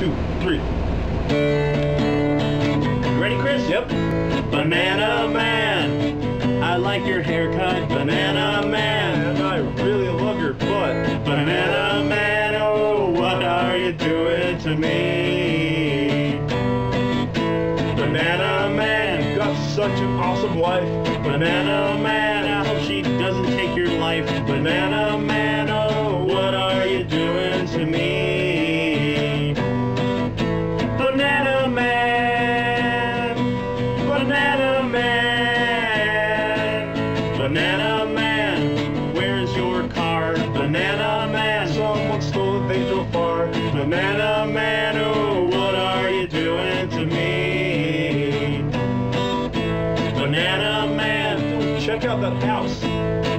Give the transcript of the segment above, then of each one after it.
two, three. Ready, Chris? Yep. Banana Man. I like your haircut, Banana Man. And I really love your butt. Banana Man, oh, what are you doing to me? Banana Man, got such an awesome wife. Banana Man, I hope she doesn't take your life. Banana Man, They drove far. Banana Man, oh, what are you doing to me? Banana Man, Check out that house.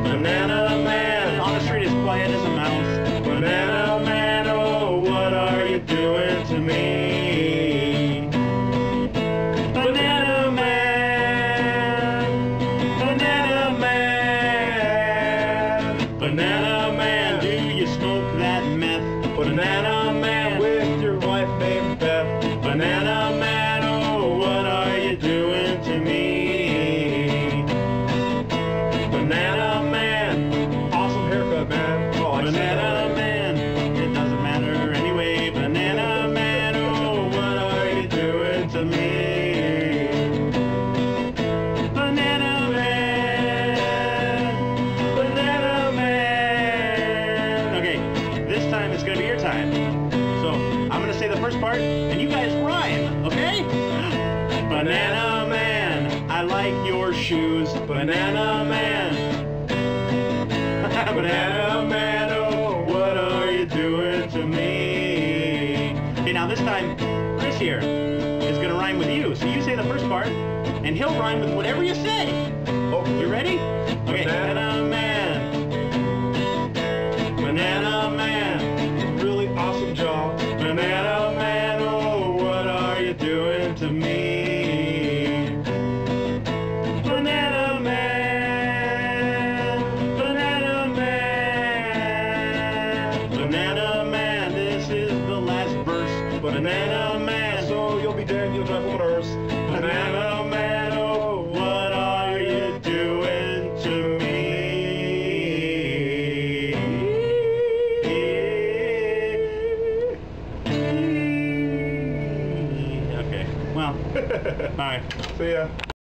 Banana Man, on the street as quiet as a mouse. Banana Man, oh, what are you doing to me? Banana Man, Banana Man, Banana Banana Man, With your wife named Beth. Banana Man, oh, what are you doing to me? Banana Man, Awesome haircut, man. Oh, I Banana Man, it doesn't matter anyway. Banana Man, oh, what are you doing to me? Banana Man, Banana Man. Okay, this time it's gonna be your time. I'm gonna say the first part, and you guys rhyme, okay? Banana Man, I like your shoes. Banana Man. Banana Man, oh, what are you doing to me? Okay, now this time, Chris here is gonna rhyme with you. So you say the first part, and he'll rhyme with whatever you say. Oh, You ready? Okay, Banana. Banana Man, So you'll be dead, you'll drive on Earth. Banana Man, oh, what are you doing to me? Okay, well, all right. See ya.